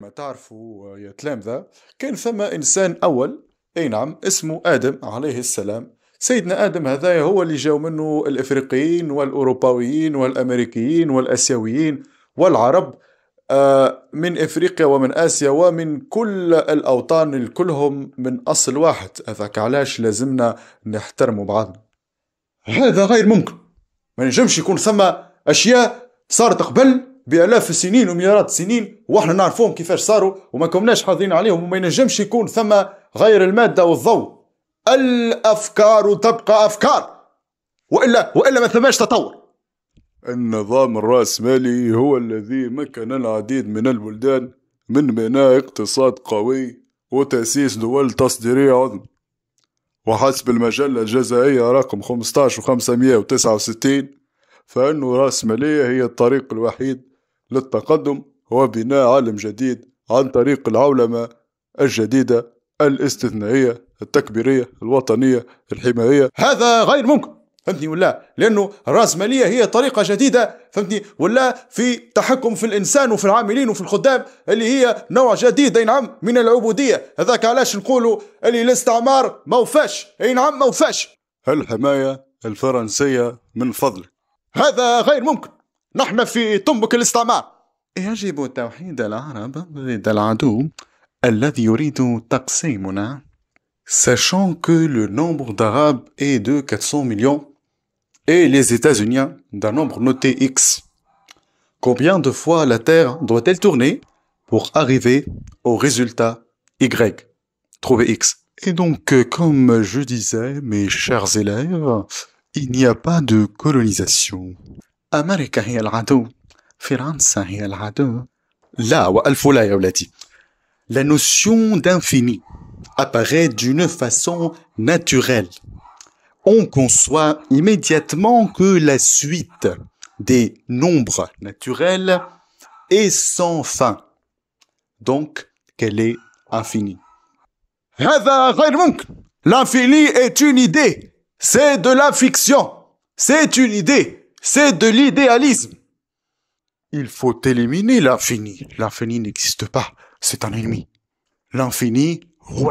ما تعرفوا يا تلامذة كان ثم إنسان أول أي نعم اسمه آدم عليه السلام. سيدنا آدم هذا هو اللي جاو منه الإفريقيين والأوروباويين والأمريكيين والأسيويين والعرب آه، من إفريقيا ومن آسيا ومن كل الأوطان كلهم من أصل واحد. هذاك علاش لازمنا نحترموا بعضنا. هذا غير ممكن. ما نجمش يكون ثم أشياء صارت قبل بآلاف السنين ومليارات السنين وإحنا نعرفوهم كيفاش صاروا وما كناش حاضرين عليهم وما ينجمش يكون ثم غير المادة والضوء. الأفكار تبقى أفكار وإلا وإلا ما ثماش تطور. النظام الرأسمالي هو الذي مكن العديد من البلدان من بناء اقتصاد قوي وتأسيس دول تصديرية عظمى. وحسب المجلة الجزائية رقم 15 و 569 فإن الرأسمالية هي الطريق الوحيد للتقدم وبناء عالم جديد عن طريق العولمة الجديدة الاستثنائية التكبيرية الوطنية الحماية. هذا غير ممكن فهمتني ولا؟ لأنه الرأسمالية هي طريقة جديدة فهمتني ولا؟ في تحكم في الإنسان وفي العاملين وفي الخدام اللي هي نوع جديد أي نعم من العبودية. هذاك علاش نقولوا اللي الاستعمار ما وفاش أي نعم ما وفاش الحماية الفرنسية من فضلك. هذا غير ممكن. نحن في طنبك الاستعمار يجب توحيد العرب ضد العدو الذي يريد تقسيمنا sachant que le nombre d'Arabes est de 400 millions et les États-Unis d'un nombre noté X. Combien de fois la Terre doit-elle tourner pour arriver au résultat Y Trouver X. Et donc, euh, comme je disais, mes chers élèves, il n'y a pas de colonisation. أمريكا هي العدو فرنسا هي العدو لا وألف لا يا ولادي La notion d'infini apparaît d'une façon naturelle. On conçoit immédiatement que la suite des nombres naturels est sans fin. Donc, qu'elle est infinie. هذا غير ممكن. L'infini est une idée. C'est de la fiction. C'est une idée. c'est de l'idéalisme. Il faut éliminer l'infini. L'infini n'existe pas, c'est un ennemi. L'infini, roue